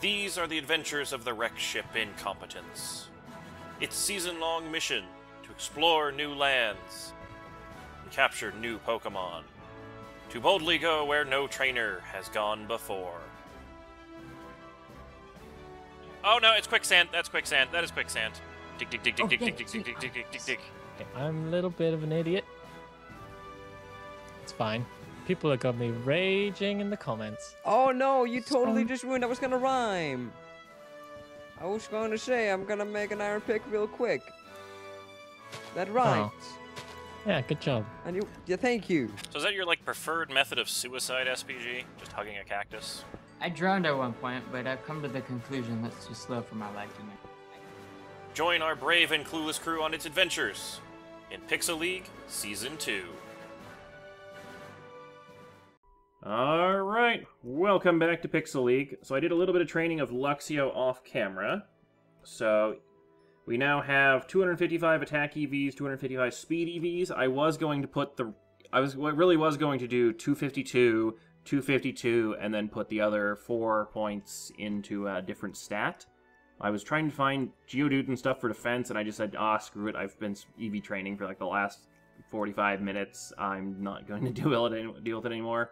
These are the adventures of the wreck ship Incompetence. Its season long mission to explore new lands and capture new Pokemon. To boldly go where no trainer has gone before. Oh no, it's quicksand. That's quicksand. That is quicksand. Dig, dig, dig, dig, Oh, dig, dig, dig, dig, dig, dig, dig, dig, I'm a little bit of an idiot. It's fine. People have got me raging in the comments. Oh no, you totally just ruined. I was gonna rhyme. I was going to say I'm gonna make an iron pick real quick. That oh. right. Yeah, good job. And you, yeah, thank you. So is that your like preferred method of suicide SPG? Just hugging a cactus? I drowned at one point, but I've come to the conclusion that's too slow for my liking. Join our brave and clueless crew on its adventures in Pixel League Season 2. All right, welcome back to Pixel League. So I did a little bit of training of Luxio off camera. So we now have 255 attack EVs, 255 speed EVs. I was going to put the, I was what really was going to do 252, 252, and then put the other four points into a different stat. I was trying to find Geodude and stuff for defense, and I just said, ah, screw it. I've been EV training for like the last 45 minutes. I'm not going to deal with it anymore.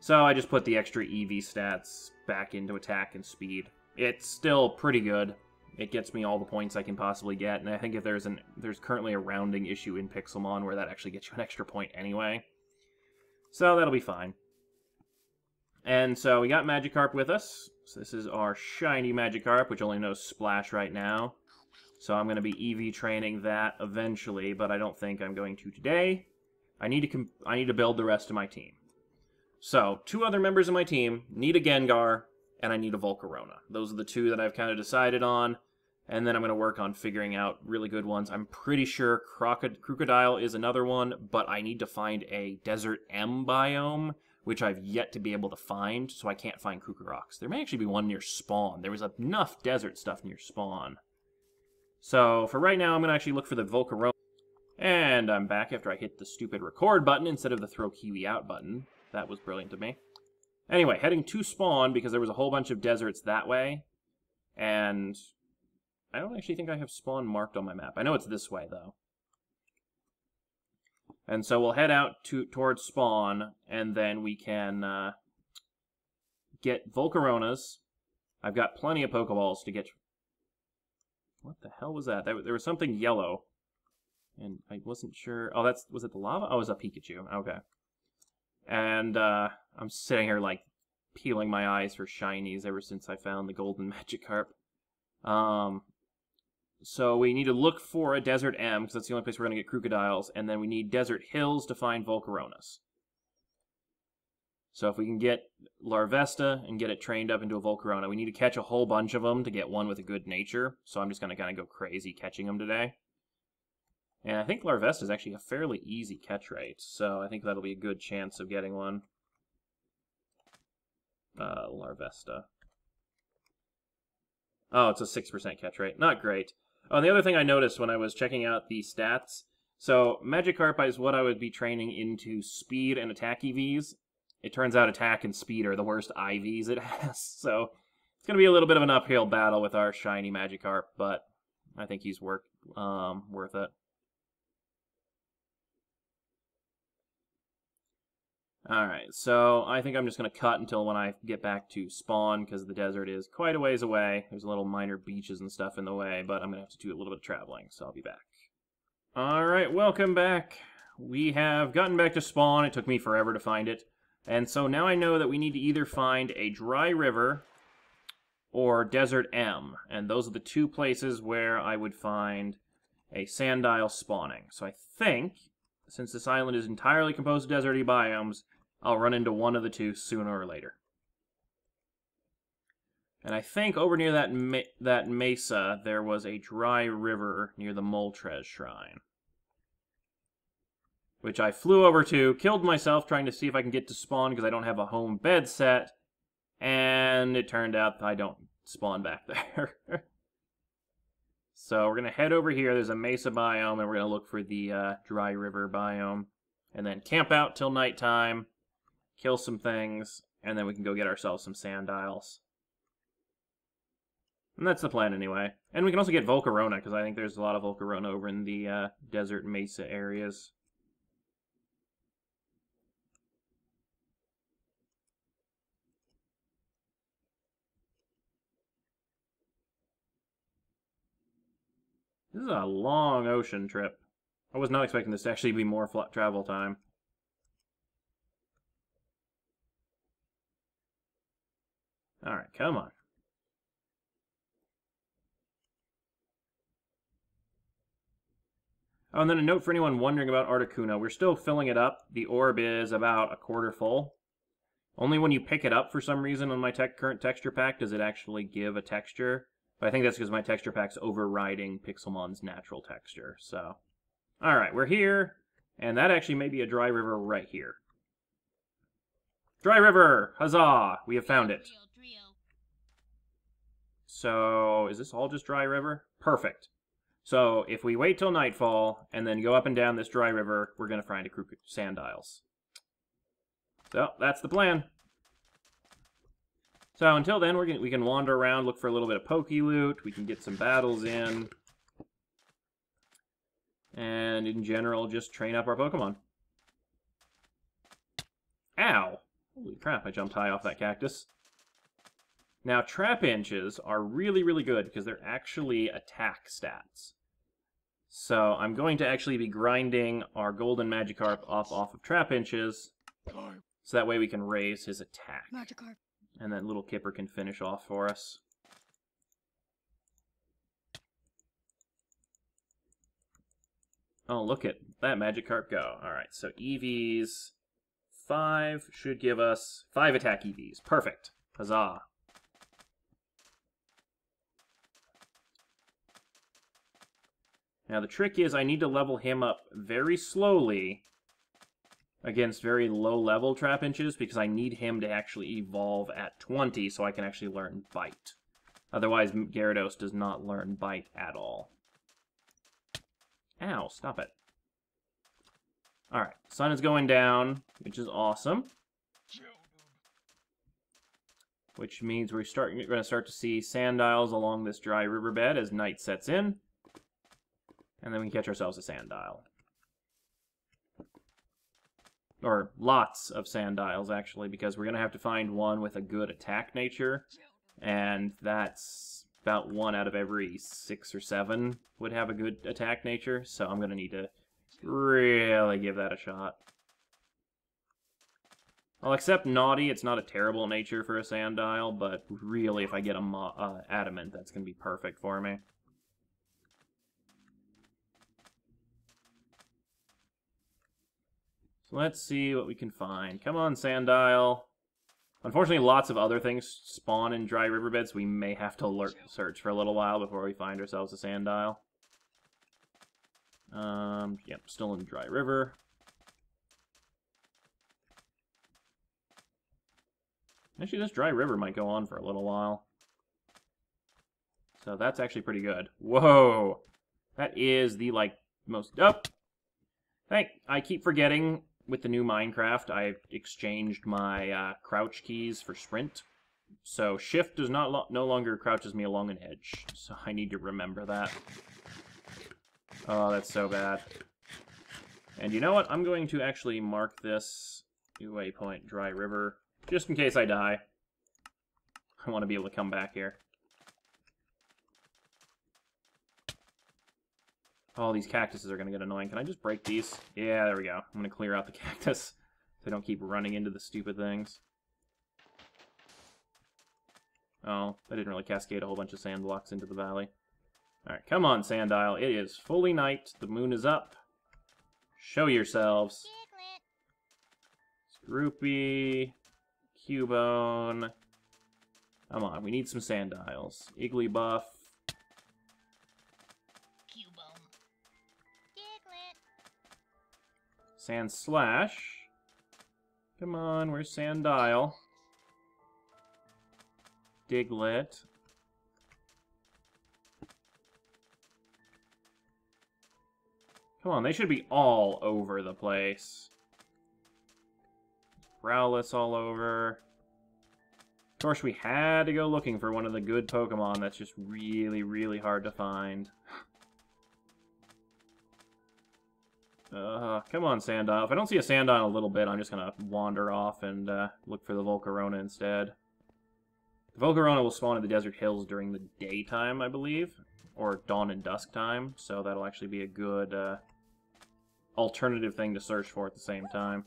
So I just put the extra EV stats back into attack and speed. It's still pretty good. It gets me all the points I can possibly get, and I think if there's an there's currently a rounding issue in Pixelmon where that actually gets you an extra point anyway. So that'll be fine. And so we got Magikarp with us. So this is our shiny Magikarp, which only knows Splash right now. So I'm going to be EV training that eventually, but I don't think I'm going to today. I need to I need to build the rest of my team. So, two other members of my team need a Gengar, and I need a Volcarona. Those are the two that I've kind of decided on, and then I'm going to work on figuring out really good ones. I'm pretty sure Crocod- Krookodile is another one, but I need to find a Desert M biome, which I've yet to be able to find, so I can't find Krokoroks. There may actually be one near Spawn. There was enough desert stuff near Spawn. So, for right now, I'm going to actually look for the Volcarona. And I'm back after I hit the stupid record button instead of the throw Kiwi out button. That was brilliant of me. Anyway, heading to spawn because there was a whole bunch of deserts that way. And I don't actually think I have spawn marked on my map. I know it's this way, though. And so we'll head out to towards spawn, and then we can uh, get Volcaronas. I've got plenty of Pokeballs to get... What the hell was that? There was something yellow. And I wasn't sure... Oh, that's... Was it the lava? Oh, it was a Pikachu. Okay and uh, I'm sitting here like peeling my eyes for shinies ever since I found the golden Magikarp. Um, so we need to look for a Desert M because that's the only place we're going to get Krookodiles, and then we need Desert Hills to find Volcaronas. So if we can get Larvesta and get it trained up into a Volcarona, we need to catch a whole bunch of them to get one with a good nature. So I'm just going to kind of go crazy catching them today. And I think Larvesta is actually a fairly easy catch rate, so I think that'll be a good chance of getting one. Uh, Larvesta. Oh, it's a 6% catch rate. Not great. Oh, the other thing I noticed when I was checking out the stats, so Magikarp is what I would be training into speed and attack EVs. It turns out attack and speed are the worst IVs it has, so it's going to be a little bit of an uphill battle with our shiny Magikarp, but I think he's work, um, worth it. Alright, so I think I'm just going to cut until when I get back to spawn, because the desert is quite a ways away. There's a little minor beaches and stuff in the way, but I'm going to have to do a little bit of traveling, so I'll be back. Alright, welcome back. We have gotten back to spawn. It took me forever to find it. And so now I know that we need to either find a dry river or Desert M. And those are the two places where I would find a Sandile spawning. So I think, since this island is entirely composed of deserty biomes, I'll run into one of the two sooner or later. And I think over near that me that mesa, there was a dry river near the Moltres Shrine. Which I flew over to, killed myself trying to see if I can get to spawn because I don't have a home bed set, and it turned out I don't spawn back there. so we're going to head over here. There's a mesa biome, and we're going to look for the uh, dry river biome. And then camp out till nighttime, kill some things, and then we can go get ourselves some sandiles. And that's the plan anyway. And we can also get Volcarona, because I think there's a lot of Volcarona over in the uh, desert mesa areas. This is a long ocean trip. I was not expecting this to actually be more travel time. Alright, come on. Oh, and then a note for anyone wondering about Articuno. We're still filling it up. The orb is about a quarter full. Only when you pick it up for some reason on my tech current texture pack does it actually give a texture. But I think that's because my texture pack's overriding Pixelmon's natural texture. So, alright, we're here. And that actually may be a dry river right here. Dry river! Huzzah! We have found it. So, is this all just dry river? Perfect. So, if we wait till nightfall and then go up and down this dry river, we're going to find a crew Sandiles. So, that's the plan. So, until then, gonna, we can wander around, look for a little bit of pokey loot, we can get some battles in. And in general, just train up our Pokemon. Ow! Holy crap, I jumped high off that cactus. Now, Trapinches are really, really good because they're actually attack stats. So I'm going to actually be grinding our Golden Magikarp off off of Trapinches. so that way we can raise his attack. Magikarp. And then little Kipper can finish off for us. Oh, look at that Magikarp go. Alright, so EVs 5 should give us 5 attack EVs. Perfect. Huzzah. Now the trick is I need to level him up very slowly against very low level Trapinches because I need him to actually evolve at 20 so I can actually learn Bite. Otherwise, Gyarados does not learn Bite at all. Ow, stop it. Alright, sun is going down, which is awesome. Which means we're, we're going to start to see sand along this dry riverbed as night sets in. And then we can catch ourselves a Sandile. Or lots of Sandiles, actually, because we're going to have to find one with a good attack nature. And that's about one out of every six or seven would have a good attack nature. So I'm going to need to really give that a shot. I'll accept Naughty. It's not a terrible nature for a Sandile, but really, if I get a uh, Adamant, that's going to be perfect for me. So let's see what we can find. Come on, Sandile. Unfortunately, lots of other things spawn in dry riverbeds. We may have to alert search for a little while before we find ourselves a Sandile. Um, yep, still in dry river. Actually, this dry river might go on for a little while. So that's actually pretty good. Whoa! That is the, like, most... Up! Oh. Thank... I keep forgetting with the new Minecraft, I've exchanged my uh, crouch keys for sprint. So shift does not lo no longer crouches me along an edge. So I need to remember that. Oh, that's so bad. And you know what? I'm going to actually mark this new waypoint Dry River, just in case I die. I want to be able to come back here. Oh, these cactuses are going to get annoying. Can I just break these? Yeah, there we go. I'm going to clear out the cactus so I don't keep running into the stupid things. Oh, I didn't really cascade a whole bunch of sand blocks into the valley. Alright, come on, Sandile. It is fully night. The moon is up. Show yourselves. Skorupi. Cubone. Come on, we need some Sandiles. Igglybuff. Sandslash. Come on, where's Sandile? Diglett. Come on, they should be all over the place. Growlithe all over. Of course, we had to go looking for one of the good Pokemon that's just really, really hard to find. Uh, come on, Sandile. If I don't see a Sandile in a little bit, I'm just gonna wander off and uh, look for the Volcarona instead. The Volcarona will spawn in the Desert Hills during the daytime, I believe, or dawn and dusk time, so that'll actually be a good uh, alternative thing to search for at the same time.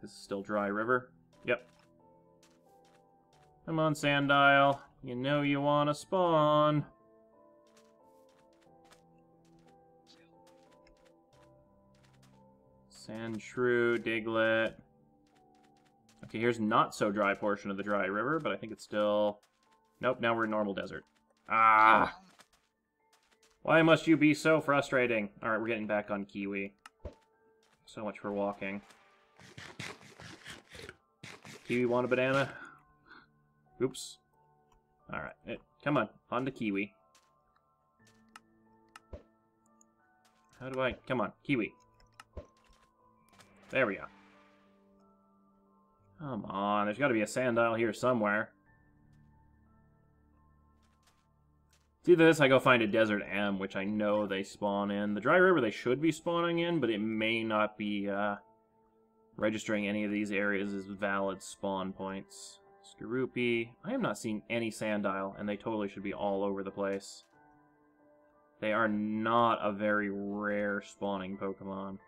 This is still Dry River. Yep. Come on, Sandile. You know you want to spawn. Sandshrew, Diglett. Okay, here's not so dry portion of the dry river, but I think it's still... Nope, now we're in normal desert. Ah! Why must you be so frustrating? Alright, we're getting back on Kiwi. So much for walking. Kiwi want a banana? Oops. Alright, eh, come on, on to Kiwi. How do I... Come on, Kiwi. There we go. Come on, there's got to be a Sandile here somewhere. It's either this, I go find a Desert M, which I know they spawn in. The Dry River they should be spawning in, but it may not be uh, registering any of these areas as valid spawn points. Skorupi. I am not seeing any Sandile, and they totally should be all over the place. They are not a very rare spawning Pokemon.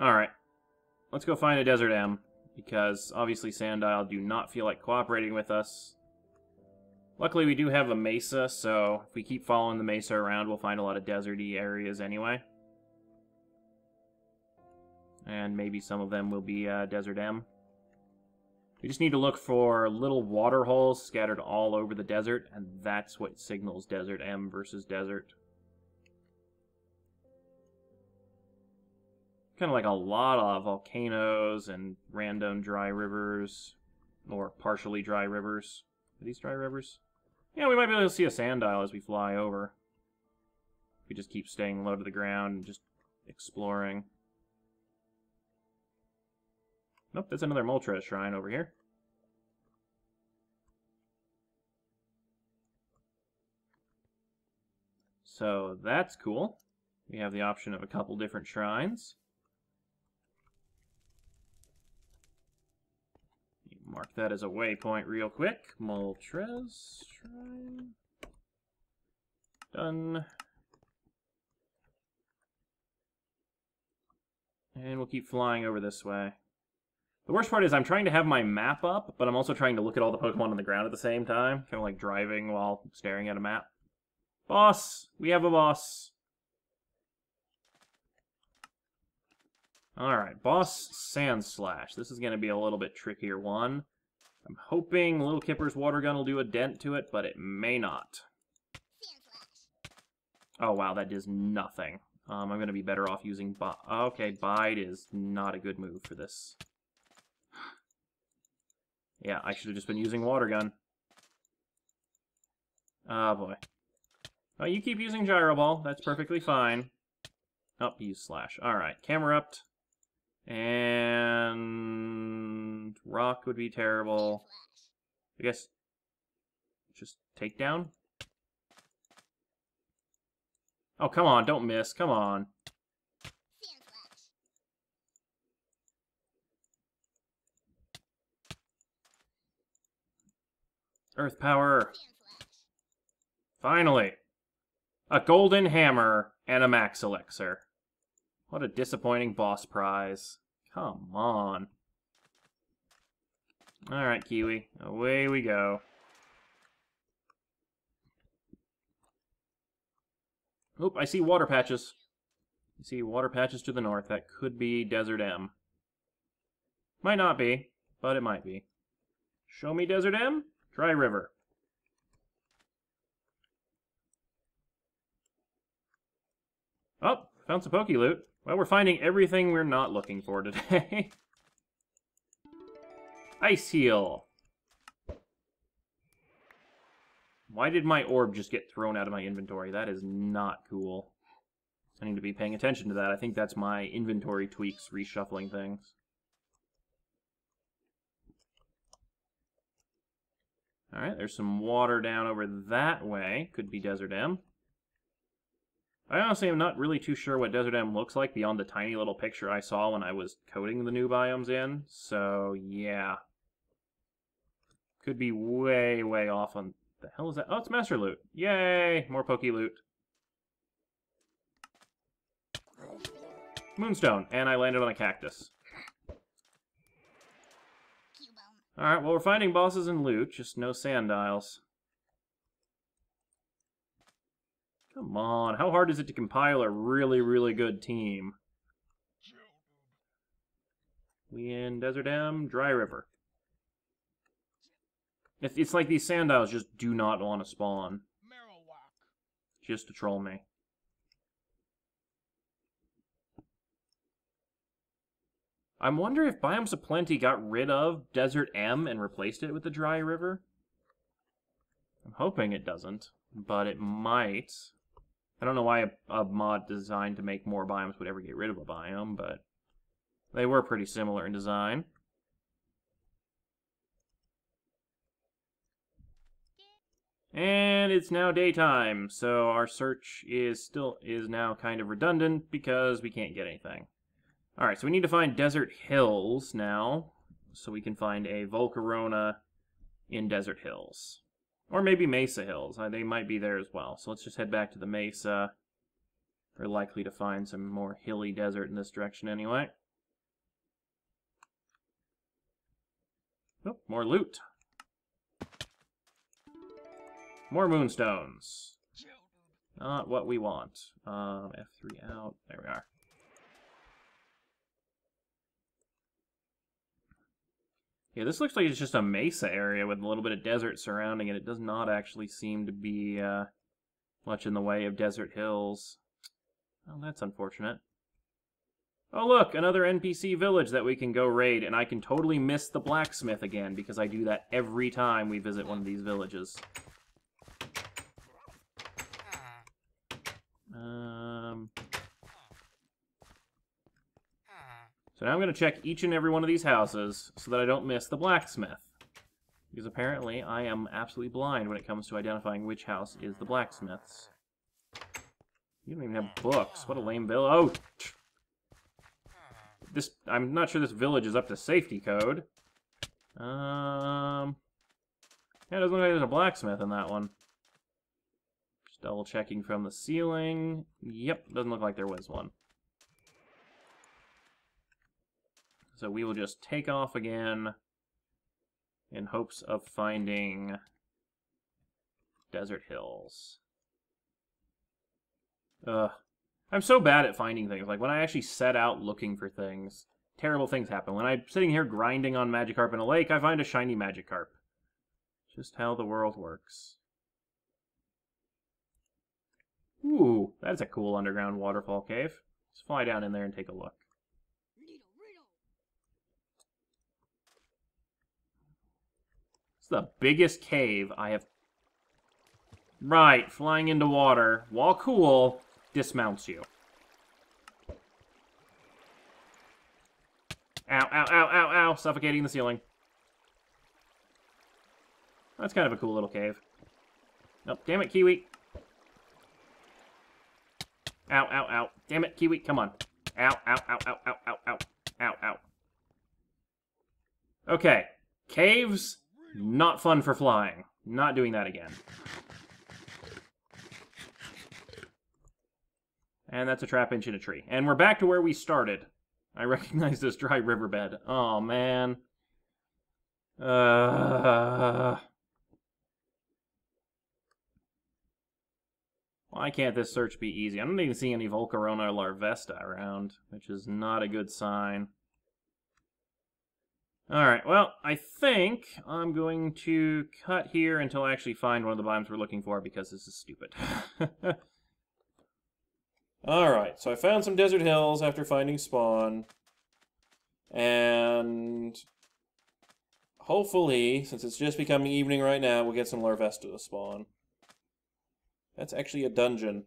Alright. Let's go find a Desert M, because obviously Sandile do not feel like cooperating with us. Luckily, we do have a mesa, so if we keep following the mesa around, we'll find a lot of deserty areas anyway. And maybe some of them will be uh, Desert M. We just need to look for little water holes scattered all over the desert, and that's what signals Desert M versus Desert. Kind of like a lot of volcanoes and random dry rivers, or partially dry rivers. Are these dry rivers? Yeah, we might be able to see a Sandile as we fly over. If we just keep staying low to the ground and just exploring. Nope, that's another Moltres shrine over here. So that's cool. We have the option of a couple different shrines. Mark that as a waypoint real quick. Moltres Shrine. Done. And we'll keep flying over this way. The worst part is I'm trying to have my map up, but I'm also trying to look at all the Pokemon on the ground at the same time. Kind of like driving while staring at a map. Boss! We have a boss! Alright, boss Sandslash. This is going to be a little bit trickier one. I'm hoping Little Kipper's water gun will do a dent to it, but it may not. Oh wow, that does nothing. Um, I'm going to be better off using... okay, Bide is not a good move for this. yeah, I should have just been using water gun. Oh boy. Oh, you keep using Gyro Ball. That's perfectly fine. Oh, use Slash. Alright, camera Camerupt. And rock would be terrible. I guess just take down. Oh, come on, don't miss. Come on. Earth power. Finally. A golden hammer and a max elixir. What a disappointing boss prize. Come on. Alright, Kiwi. Away we go. Oop, I see water patches. I see water patches to the north. That could be Desert M. Might not be, but it might be. Show me Desert M? Dry River. Oh, found some Poke Loot. Well, we're finding everything we're not looking for today. Ice Heal. Why did my orb just get thrown out of my inventory? That is not cool. I need to be paying attention to that. I think that's my inventory tweaks reshuffling things. Alright, there's some water down over that way. Could be Desert M. I honestly am not really too sure what Desert M looks like beyond the tiny little picture I saw when I was coding the new biomes in. So, yeah. Could be way, way off on... The hell is that? Oh, it's Master Loot. Yay! More Poke Loot. Moonstone, and I landed on a cactus. Alright, well, we're finding bosses and loot, just no Sandiles. Come on, how hard is it to compile a really, really good team? We in Desert M, Dry River. It's, it's like these Sandiles just do not want to spawn. Just to troll me. I wonder if Biomes O' Plenty got rid of Desert M and replaced it with the Dry River. I'm hoping it doesn't, but it might. I don't know why a, a, mod designed to make more biomes would ever get rid of a biome, but they were pretty similar in design. And it's now daytime, so our search is still is now kind of redundant because we can't get anything. Alright, so we need to find Desert Hills now, so we can find a Volcarona in Desert Hills. Or maybe Mesa Hills. Uh, they might be there as well. So let's just head back to the Mesa. We're likely to find some more hilly desert in this direction anyway. Oh, more loot. More moonstones. Not what we want. Um, F3 out. There we are. Yeah, this looks like it's just a mesa area with a little bit of desert surrounding it. It does not actually seem to be uh, much in the way of desert hills. Oh, that's unfortunate. Oh, look, another NPC village that we can go raid, and I can totally miss the blacksmith again, because I do that every time we visit one of these villages. Um... So now I'm going to check each and every one of these houses so that I don't miss the blacksmith. Because apparently I am absolutely blind when it comes to identifying which house is the blacksmith's. You don't even have books. What a lame bill. Oh! This, I'm not sure this village is up to safety code. Um... Yeah, it doesn't look like there's a blacksmith in that one. Just double checking from the ceiling. Yep, doesn't look like there was one. So we will just take off again in hopes of finding Desert Hills. Ugh. I'm so bad at finding things. Like, when I actually set out looking for things, terrible things happen. When I'm sitting here grinding on Magikarp in a lake, I find a shiny Magikarp. Just how the world works. Ooh, that's a cool underground waterfall cave. Let's fly down in there and take a look. The biggest cave I have... Right, flying into water, while cool, dismounts you. Ow, ow, ow, ow, ow, suffocating the ceiling. That's kind of a cool little cave. Oh, damn it, Kiwi. Ow, ow, ow. Damn it, Kiwi, come on. Ow, ow, ow, ow, ow, ow, ow, ow, ow. Okay, caves not fun for flying. Not doing that again. And that's a Trapinch in a tree. And we're back to where we started. I recognize this dry riverbed. Oh, man. Uh... Why can't this search be easy? I don't even see any Volcarona Larvesta around, which is not a good sign. Alright, well, I think I'm going to cut here until I actually find one of the biomes we're looking for, because this is stupid. Alright, so I found some desert hills after finding spawn. And... Hopefully, since it's just becoming evening right now, we'll get some Larvesta to spawn. That's actually a dungeon.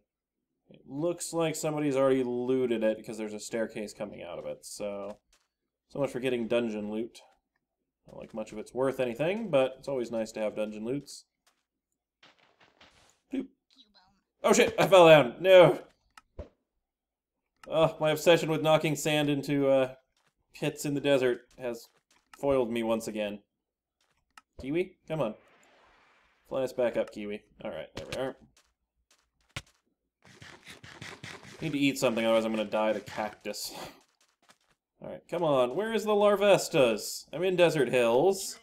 It looks like somebody's already looted it because there's a staircase coming out of it, so... So much for getting dungeon loot. Not like much of it's worth anything, but it's always nice to have dungeon loots. Bloop. Oh shit, I fell down. No. Oh, my obsession with knocking sand into uh, pits in the desert has foiled me once again. Kiwi, come on. Fly us back up, Kiwi. Alright, there we are. Need to eat something, otherwise I'm gonna die to cactus. Alright, come on. Where is the Larvestas? I'm in Desert Hills.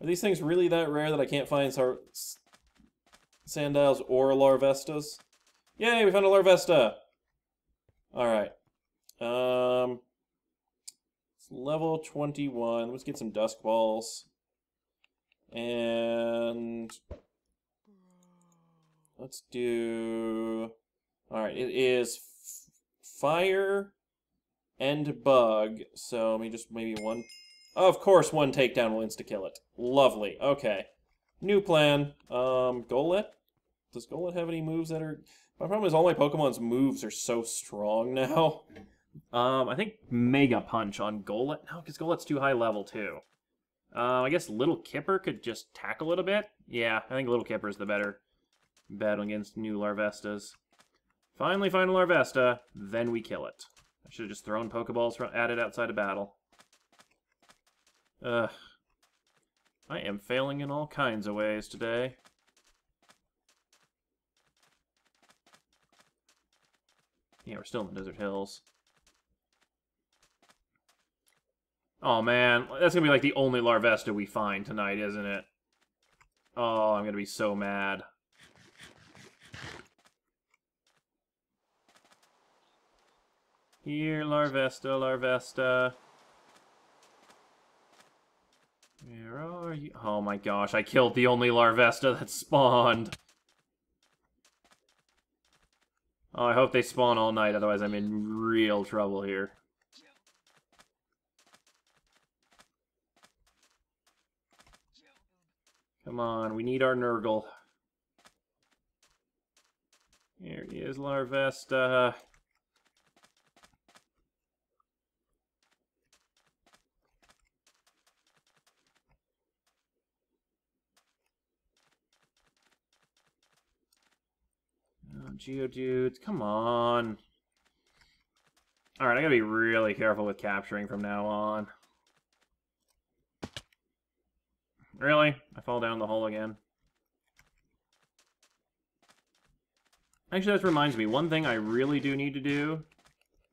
Are these things really that rare that I can't find sar Sandiles or Larvestas? Yay, we found a Larvesta! Alright. Um, level 21. Let's get some Dusk Balls. And... Let's do... Alright, it is fire and bug. So let me just maybe one... Of course one takedown will insta-kill it. Lovely. Okay. New plan. Um, Golett? Does Golett have any moves that are... My problem is all my Pokemon's moves are so strong now. Um, I think Mega Punch on Golett. No, because Golett's too high level, too. Uh, I guess Little Kipper could just tackle it a bit. Yeah, I think Little Kipper is the better battle against new Larvestas. Finally find a Larvesta, then we kill it. I should have just thrown Pokeballs at it outside of battle. Ugh. I am failing in all kinds of ways today. Yeah, we're still in the Desert Hills. Oh man, that's gonna be like the only Larvesta we find tonight, isn't it? Oh, I'm gonna be so mad. Here, Larvesta, Larvesta. Where are you? Oh my gosh, I killed the only Larvesta that spawned. Oh, I hope they spawn all night, otherwise I'm in real trouble here. Come on, we need our Nurgle. Here he is, Larvesta. Oh, Geodudes, come on. Alright, I gotta be really careful with capturing from now on. Really? I fall down the hole again. Actually, that reminds me, one thing I really do need to do,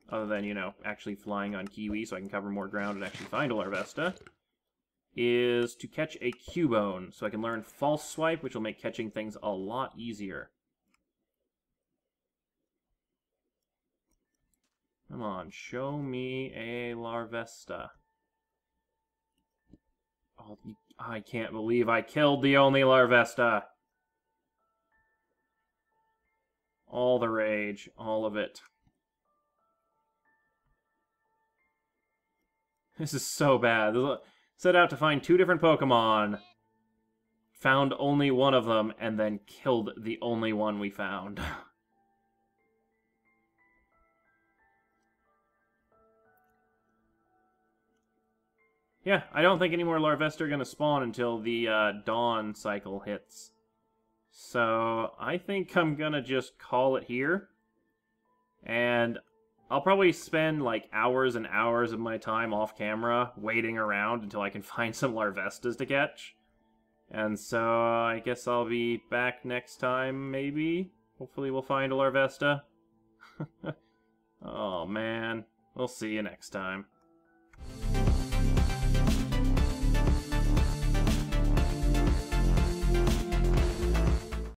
other than, you know, actually flying on Kiwi so I can cover more ground and actually find Larvesta, is to catch a Cubone, so I can learn False Swipe, which will make catching things a lot easier. Come on, show me a Larvesta. Oh, I can't believe I killed the only Larvesta. All the rage, all of it. This is so bad. Set out to find two different Pokemon, found only one of them, and then killed the only one we found. Yeah, I don't think any more Larvesta are going to spawn until the uh, Dawn cycle hits. So, I think I'm going to just call it here. And I'll probably spend like hours and hours of my time off camera waiting around until I can find some Larvestas to catch. And so uh, I guess I'll be back next time, maybe? Hopefully we'll find a Larvesta. oh man, we'll see you next time.